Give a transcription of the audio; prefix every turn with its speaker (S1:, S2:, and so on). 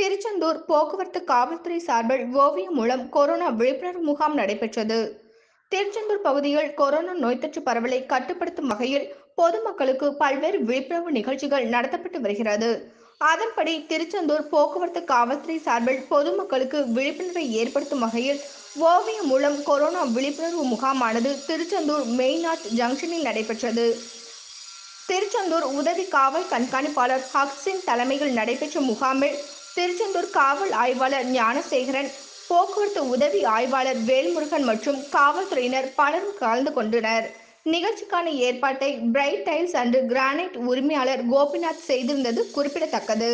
S1: திருச்செந்தூர் போக்குவரத்து காவல்துறை சார்பில் ஓவியம் மூலம் கொரோனா விழிப்புணர்வு முகாம் நடைபெற்றது. திருச்செந்தூர் பகுதியில் கொரோனா நோய் தொற்று பரவலை கட்டுப்படுத்தும் வகையில் பொதுமக்களுக்கு பல்வேறு விழிப்புணர்வு நிகழ்ச்சிகள் நடத்தப்பட்டு வருகிறது. அதன்படி திருச்செந்தூர் போக்குவரத்து காவல்துறை சார்பில் பொதுமக்களுக்கு விழிப்புணர்வை ஏற்படுத்தும் வகையில் ஓவியம் மூலம் கொரோனா விழிப்புணர்வு முகாமானது திருச்செந்தூர் மெயினாட் ஜங்ஷனில் நடைபெற்றது. திருச்செந்தூர் உதவி காவல் கண்காணிப்பாளர் ஹக்ஸின் தலைமையில் நடைபெற்ற முகாமில் திருச்செந்தூர் காவல் ஆய்வாளர் ஞானசேகரன் போக்குவரத்து உதவி ஆய்வாளர் வேல்முருகன் மற்றும் காவல்துறையினர் பலரும் கலந்து கொண்டனர். நிகழ்ச்சிக்கான ஏற்பாட்டை பிரைட் டைல்ஸ் அண்ட் கிரானைட் உரிமையாளர் கோபிநாத் செய்திருந்தது குறிப்பிடத்தக்கது.